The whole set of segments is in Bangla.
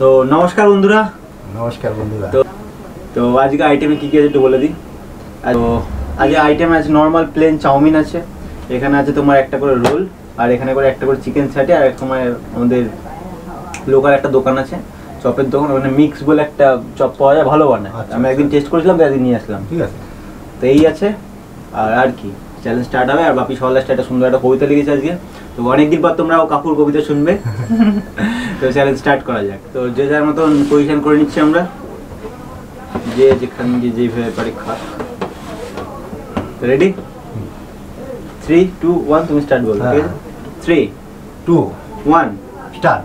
তো নমস্কার বন্ধুরা। নমস্কার বন্ধুরা। তো তো আজকে আইটেমে কী কী আছে একটু বলে দিই। তো আজকে আইটেম আছে নর্মাল প্লেন চাউমিন আছে। এখানে আছে তোমার একটা করে রোল আর এখানে করে একটা করে চিকেন স্যাটে আর সময় আমাদের লোকাল একটা দোকান আছে চপের দোকান। ওখানে মিক্স বলে একটা চপ পাওয়া যায় ভালো বানায়। আচ্ছা। আমি একদিন টেস্ট করেছিলাম তো একদিন নিয়ে আসলাম। ঠিক আছে। তো এই আছে আর আর কি? চ্যালেঞ্জ স্টার্ট হবে আর বাপি সকাল একটা সুন্দর একটা কবিতা লিখেছে আজকে। তো অনেকদিন পর তোমরা ও কাকুর কবিতা শুনবে। তো চ্যালেঞ্জ স্টার্ট করা যাক। তো যে যার মতন পজিশন করে নিচ্ছি আমরা। যে যেখানে যে যেভাবে পরীক্ষা খাক। রেডি থ্রি টু ওয়ান তুমি স্টার্ট বলো। Three two one start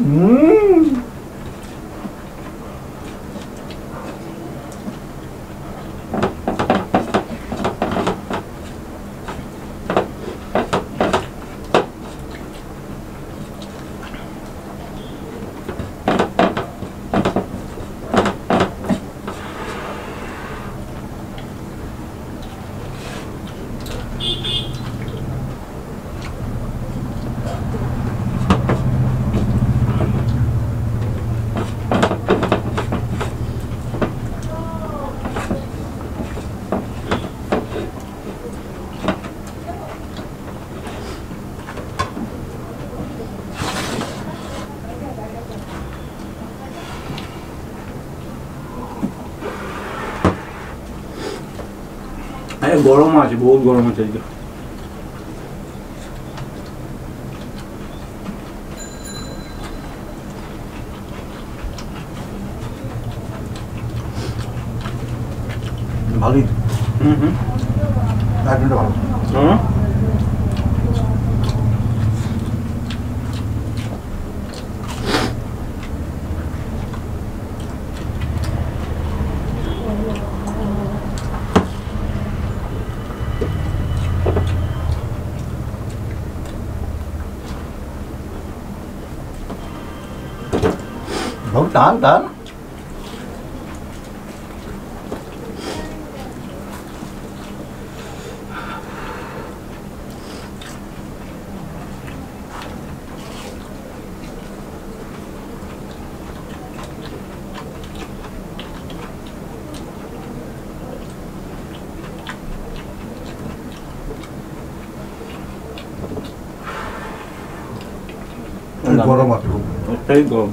Mmm. গরম আছে বহুত গরম আছে আজকে ভালোই। হুম হুম। একদমটা ভালো। হুম। không tán tán Tây Gồm. Tây Gồm.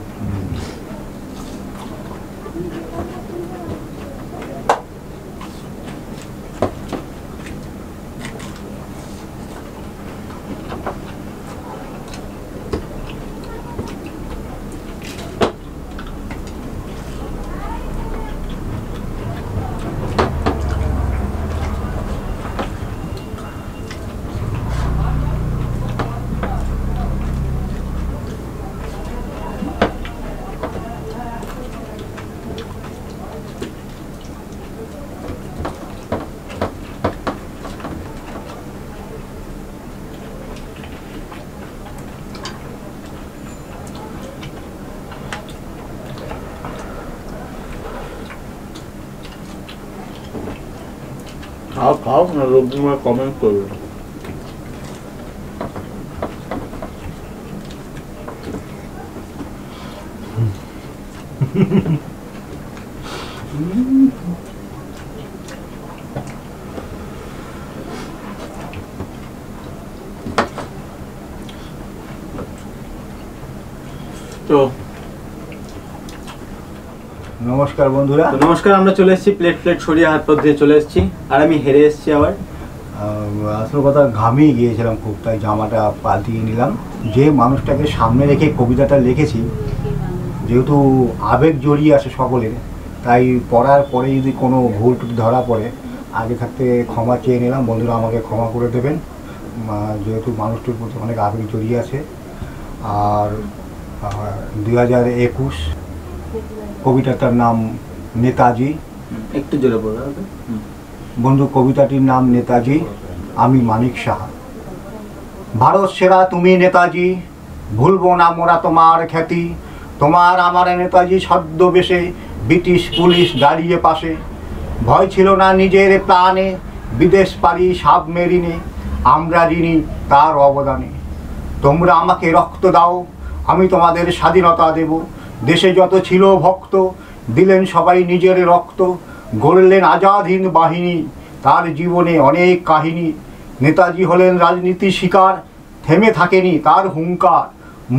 খাও খাও না রোগীরা কমেন্ট করবে তো নমস্কার বন্ধুরা। তো নমস্কার আমরা চলে এসেছি প্লেট প্লেট সরিয়ে হাত পা দিয়ে চলে এসেছি। আর আমি হেরে এসেছি আবার। আসল কথা ঘামিয়ে গিয়েছিলাম খুব তাই জামাটা পাল্টিয়ে নিলাম। যে মানুষটাকে সামনে রেখে কবিতাটা লিখেছি যেহেতু আবেগ জড়িয়ে আছে সকলের তাই পড়ার পরে যদি কোনো ভুল ধরা পড়ে আগে থাকতে ক্ষমা চেয়ে নিলাম। বন্ধুরা আমাকে ক্ষমা করে দেবেন। যেহেতু মানুষটির প্রতি অনেক আবেগ জড়িয়ে আছে। আর দুই হাজার একুশ কবিতাটার নাম নেতাজি। একটু জোরে বলো বন্ধু কবিতাটির নাম নেতাজি আমি মানিক সাহা। ভারত সেরা তুমি নেতাজি ভুলবো না মোরা তোমার খ্যাতি। তোমার আমার নেতাজি ছদ্মবেশে ব্রিটিশ পুলিশ দাঁড়িয়ে পাশে। ভয় ছিল না নিজের প্রাণে বিদেশ পারি সাবমেরিনে আমরা ঋণী তার অবদানে। তোমরা আমাকে রক্ত দাও আমি তোমাদের স্বাধীনতা দেব। দেশে যত ছিল ভক্ত দিলেন সবাই নিজের রক্ত গড়লেন আজাদহীন বাহিনী তার জীবনে অনেক কাহিনী। নেতাজি হলেন রাজনীতি শিকার থেমে থাকেনি তার হুঙ্কার।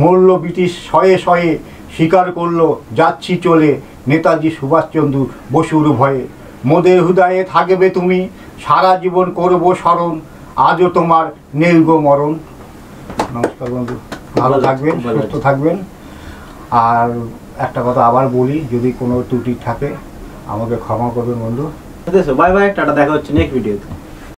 মরল ব্রিটিশ শয়ে শয়ে স্বীকার করল যাচ্ছি চলে নেতাজি সুভাষচন্দ্র বসুর ভয়ে। মোদের হৃদয়ে থাকবে তুমি সারা জীবন করব স্মরণ আজও তোমার নেই গো মরণ। নমস্কার বন্ধু ভালো থাকবেন সুস্থ থাকবেন। আর একটা কথা আবার বলি, যদি কোনো ত্রুটি থাকে, আমাকে ক্ষমা করবেন বন্ধু। বাই বাই টাটা, দেখা হচ্ছে নেক্সট ভিডিওতে